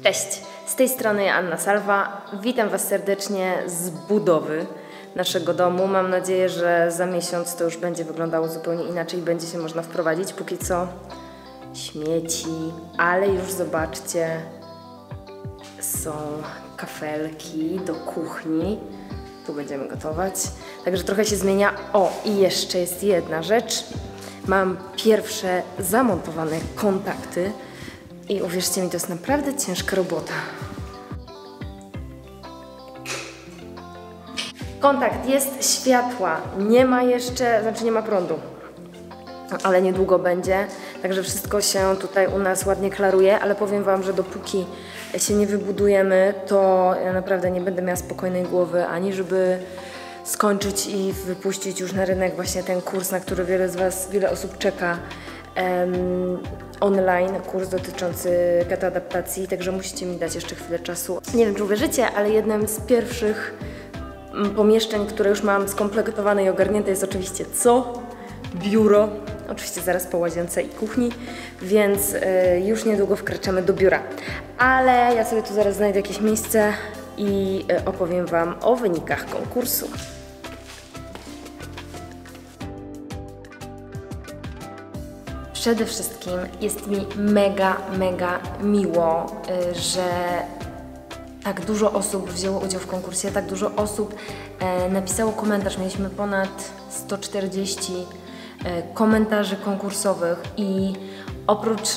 Cześć, z tej strony Anna Salwa. Witam Was serdecznie z budowy naszego domu. Mam nadzieję, że za miesiąc to już będzie wyglądało zupełnie inaczej i będzie się można wprowadzić. Póki co śmieci, ale już zobaczcie, są kafelki do kuchni. Tu będziemy gotować. Także trochę się zmienia. O, i jeszcze jest jedna rzecz. Mam pierwsze zamontowane kontakty i uwierzcie mi, to jest naprawdę ciężka robota. Kontakt jest, światła. Nie ma jeszcze, znaczy nie ma prądu, ale niedługo będzie, także wszystko się tutaj u nas ładnie klaruje, ale powiem Wam, że dopóki się nie wybudujemy, to ja naprawdę nie będę miała spokojnej głowy, ani żeby skończyć i wypuścić już na rynek właśnie ten kurs, na który wiele z Was, wiele osób czeka online, kurs dotyczący ketoadaptacji, także musicie mi dać jeszcze chwilę czasu. Nie wiem, czy uwierzycie, ale jednym z pierwszych mm, pomieszczeń, które już mam skompletowane i ogarnięte jest oczywiście co? Biuro. Oczywiście zaraz po łazience i kuchni, więc y, już niedługo wkraczamy do biura. Ale ja sobie tu zaraz znajdę jakieś miejsce i y, opowiem Wam o wynikach konkursu. Przede wszystkim jest mi mega, mega miło, y, że tak dużo osób wzięło udział w konkursie, tak dużo osób e, napisało komentarz. Mieliśmy ponad 140 e, komentarzy konkursowych i oprócz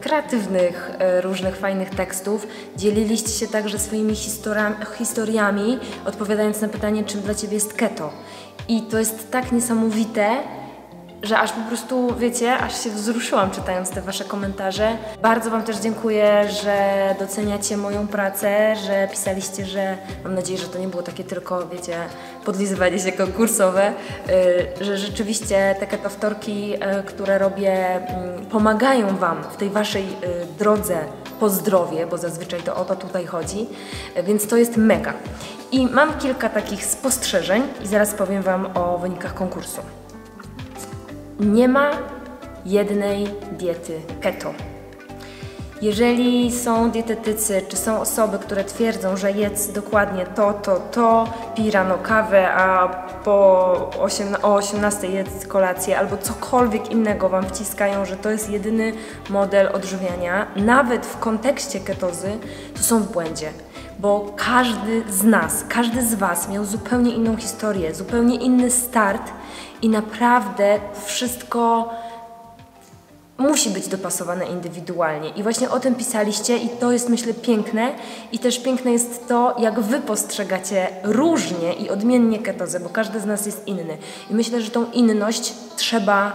kreatywnych, różnych fajnych tekstów, dzieliliście się także swoimi historiami, odpowiadając na pytanie, czym dla Ciebie jest keto. I to jest tak niesamowite, że aż po prostu, wiecie, aż się wzruszyłam czytając te Wasze komentarze. Bardzo Wam też dziękuję, że doceniacie moją pracę, że pisaliście, że mam nadzieję, że to nie było takie tylko, wiecie, podlizywanie się konkursowe, yy, że rzeczywiście te ketowtorki, yy, które robię, yy, pomagają Wam w tej Waszej yy, drodze po zdrowie, bo zazwyczaj to o to tutaj chodzi, więc to jest mega. I mam kilka takich spostrzeżeń i zaraz powiem Wam o wynikach konkursu. Nie ma jednej diety keto. Jeżeli są dietetycy, czy są osoby, które twierdzą, że jedz dokładnie to, to, to, pij rano kawę, a po 8, o 18 jedz kolację, albo cokolwiek innego Wam wciskają, że to jest jedyny model odżywiania, nawet w kontekście ketozy, to są w błędzie. Bo każdy z nas, każdy z Was miał zupełnie inną historię, zupełnie inny start i naprawdę wszystko musi być dopasowane indywidualnie. I właśnie o tym pisaliście i to jest myślę piękne i też piękne jest to, jak wy postrzegacie różnie i odmiennie ketozę, bo każdy z nas jest inny. I myślę, że tą inność trzeba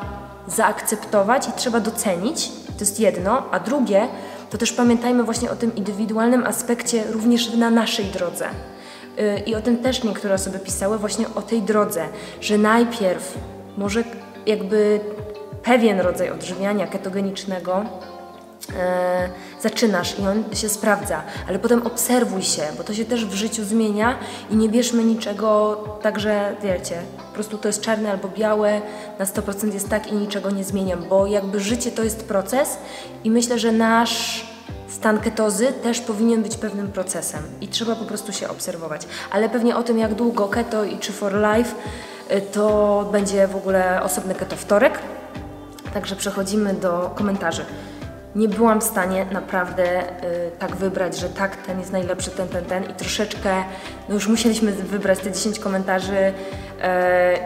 zaakceptować i trzeba docenić. To jest jedno, a drugie, to też pamiętajmy właśnie o tym indywidualnym aspekcie również na naszej drodze. Yy, I o tym też niektóre osoby pisały, właśnie o tej drodze, że najpierw może jakby pewien rodzaj odżywiania ketogenicznego e, zaczynasz i on się sprawdza, ale potem obserwuj się, bo to się też w życiu zmienia i nie bierzmy niczego tak, że wiecie, prostu to jest czarne albo białe, na 100% jest tak i niczego nie zmieniam, bo jakby życie to jest proces i myślę, że nasz stan ketozy też powinien być pewnym procesem i trzeba po prostu się obserwować. Ale pewnie o tym, jak długo keto i czy for life, y, to będzie w ogóle osobny keto wtorek. Także przechodzimy do komentarzy. Nie byłam w stanie naprawdę y, tak wybrać, że tak, ten jest najlepszy, ten, ten, ten i troszeczkę, no już musieliśmy wybrać te 10 komentarzy y,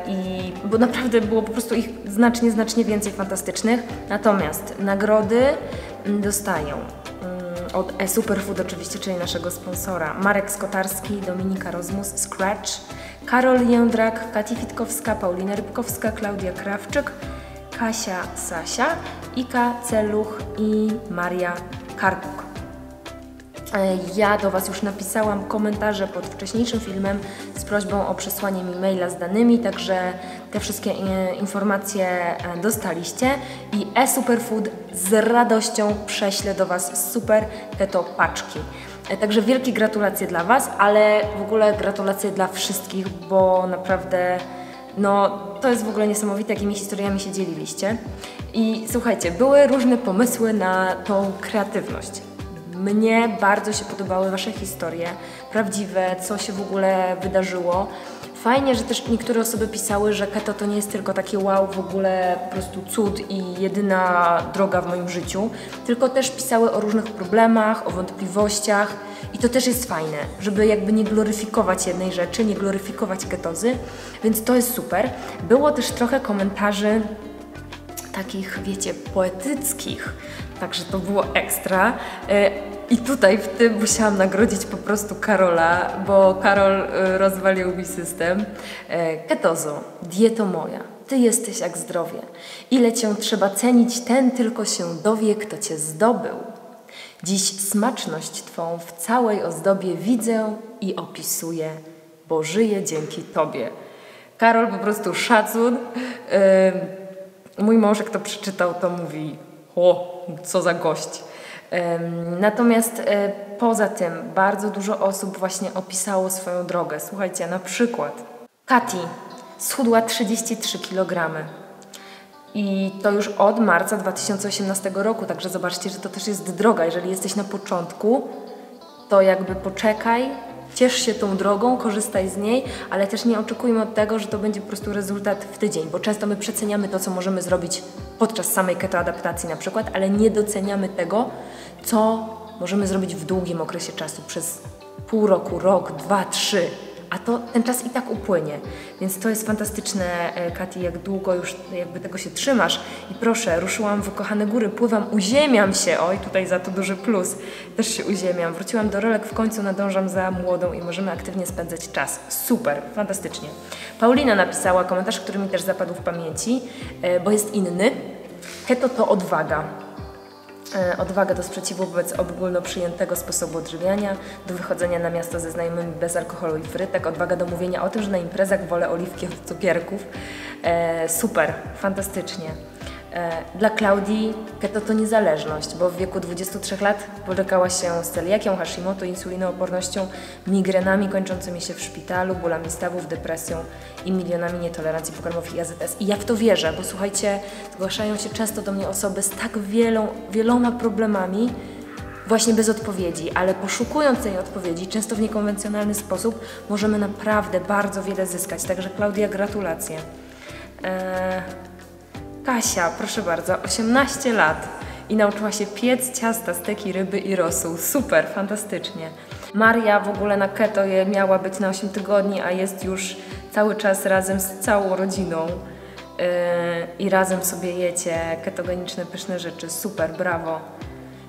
i bo naprawdę było po prostu ich znacznie, znacznie więcej fantastycznych. Natomiast nagrody mm, dostają od e-Superfood oczywiście, czyli naszego sponsora. Marek Skotarski, Dominika Rozmus, Scratch, Karol Jędrak, Kati Witkowska, Paulina Rybkowska, Klaudia Krawczyk, Kasia Sasia, Ika Celuch i Maria Karpuk. E, Ja do Was już napisałam komentarze pod wcześniejszym filmem z prośbą o przesłanie mi maila z danymi, także te wszystkie e, informacje e, dostaliście i e-Superfood z radością prześlę do Was super keto paczki. Także wielkie gratulacje dla Was, ale w ogóle gratulacje dla wszystkich, bo naprawdę no, to jest w ogóle niesamowite, jakimi historiami się dzieliliście. I słuchajcie, były różne pomysły na tą kreatywność Mnie bardzo się podobały Wasze historie, prawdziwe, co się w ogóle wydarzyło. Fajnie, że też niektóre osoby pisały, że keto to nie jest tylko takie wow, w ogóle po prostu cud i jedyna droga w moim życiu, tylko też pisały o różnych problemach, o wątpliwościach i to też jest fajne, żeby jakby nie gloryfikować jednej rzeczy, nie gloryfikować ketozy, więc to jest super. Było też trochę komentarzy takich, wiecie, poetyckich, także to było ekstra. E, I tutaj w tym musiałam nagrodzić po prostu Karola, bo Karol e, rozwalił mi system. E, ketozo, dieto moja, ty jesteś jak zdrowie. Ile cię trzeba cenić, ten tylko się dowie, kto cię zdobył. Dziś smaczność Twą w całej ozdobie widzę i opisuję, bo żyję dzięki Tobie. Karol, po prostu szacun. Yy, mój mąż, jak to przeczytał, to mówi: O, co za gość. Natomiast yy, poza tym, bardzo dużo osób właśnie opisało swoją drogę. Słuchajcie, na przykład Kati schudła 33 kg. I to już od marca 2018 roku, także zobaczcie, że to też jest droga. Jeżeli jesteś na początku, to jakby poczekaj, ciesz się tą drogą, korzystaj z niej, ale też nie oczekujmy od tego, że to będzie po prostu rezultat w tydzień, bo często my przeceniamy to, co możemy zrobić podczas samej ketoadaptacji na przykład, ale nie doceniamy tego, co możemy zrobić w długim okresie czasu, przez pół roku, rok, dwa, trzy a to ten czas i tak upłynie. Więc to jest fantastyczne, e, Kati, jak długo już jakby tego się trzymasz. I proszę, ruszyłam w ukochane góry, pływam, uziemiam się, oj, tutaj za to duży plus, też się uziemiam. Wróciłam do rolek, w końcu nadążam za młodą i możemy aktywnie spędzać czas. Super, fantastycznie. Paulina napisała komentarz, który mi też zapadł w pamięci, e, bo jest inny. Keto to odwaga. E, odwagę do sprzeciwu wobec ogólno przyjętego sposobu odżywiania, do wychodzenia na miasto ze znajomymi bez alkoholu i frytek, odwaga do mówienia o tym, że na imprezach wolę oliwki od cukierków. E, super, fantastycznie. E, dla Klaudii keto to niezależność, bo w wieku 23 lat borykała się z celiakią, Hashimoto, insulinoopornością, migrenami kończącymi się w szpitalu, bólami stawów, depresją i milionami nietolerancji pokarmów i AZS. I ja w to wierzę, bo słuchajcie, zgłaszają się często do mnie osoby z tak wielą, wieloma problemami, właśnie bez odpowiedzi, ale poszukując tej odpowiedzi, często w niekonwencjonalny sposób, możemy naprawdę bardzo wiele zyskać. Także Klaudia, gratulacje. Eee, Kasia, proszę bardzo, 18 lat i nauczyła się piec ciasta, steki, ryby i rosół. Super, fantastycznie. Maria w ogóle na keto je miała być na 8 tygodni, a jest już cały czas razem z całą rodziną. Yy, I razem sobie jecie ketogeniczne, pyszne rzeczy. Super, brawo.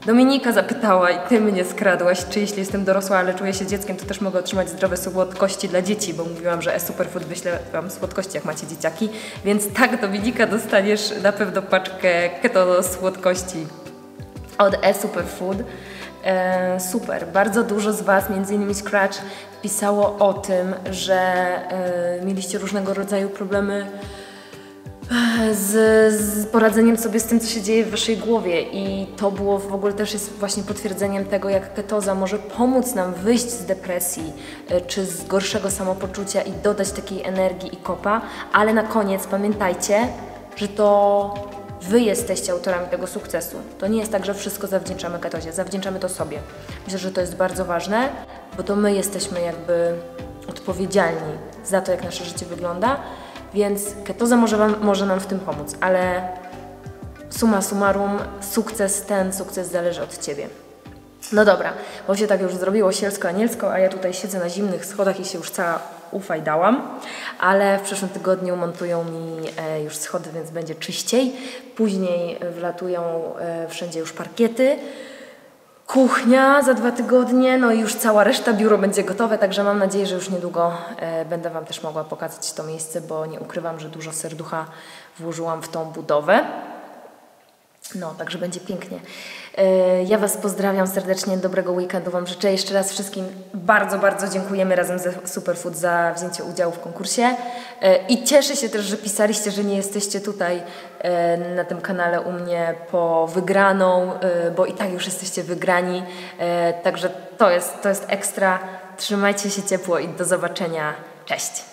Dominika zapytała i ty mnie skradłaś, czy jeśli jestem dorosła, ale czuję się dzieckiem, to też mogę otrzymać zdrowe słodkości dla dzieci, bo mówiłam, że e-superfood wyśle wam słodkości, jak macie dzieciaki. Więc tak, Dominika, dostaniesz na pewno paczkę keto słodkości od. E, super, bardzo dużo z Was, między innymi Scratch, pisało o tym, że e, mieliście różnego rodzaju problemy z, z, poradzeniem sobie z tym, co się dzieje w Waszej głowie. I to było w ogóle też jest właśnie potwierdzeniem tego, jak ketoza może pomóc nam wyjść z depresji e, czy z gorszego samopoczucia i dodać takiej energii i kopa. Ale na koniec pamiętajcie, że to Wy jesteście autorami tego sukcesu. To nie jest tak, że wszystko zawdzięczamy ketozie, zawdzięczamy to sobie. Myślę, że to jest bardzo ważne, bo to my jesteśmy jakby odpowiedzialni za to, jak nasze życie wygląda więc ketoza może, wam, może nam w tym pomóc, ale suma summarum, sukces, ten sukces zależy od Ciebie. No dobra, bo się tak już zrobiło sielsko-anielsko, a ja tutaj siedzę na zimnych schodach i się już cała ufajdałam, ale w przyszłym tygodniu montują mi e, już schody, więc będzie czyściej. Później wlatują e, wszędzie już parkiety kuchnia za dwa tygodnie, no i już cała reszta biuro będzie gotowe, także mam nadzieję, że już niedługo e, będę Wam też mogła pokazać to miejsce, bo nie ukrywam, że dużo serducha włożyłam w tą budowę. No, także będzie pięknie. E, ja Was pozdrawiam serdecznie, dobrego weekendu Wam życzę. Jeszcze raz wszystkim bardzo, bardzo dziękujemy razem ze Superfood za wzięcie udziału w konkursie. E, I cieszę się też, że pisaliście, że nie jesteście tutaj e, na tym kanale u mnie po wygraną, bo i tak już jesteście wygrani. Także to jest, to jest ekstra. Trzymajcie się ciepło i do zobaczenia. Cześć!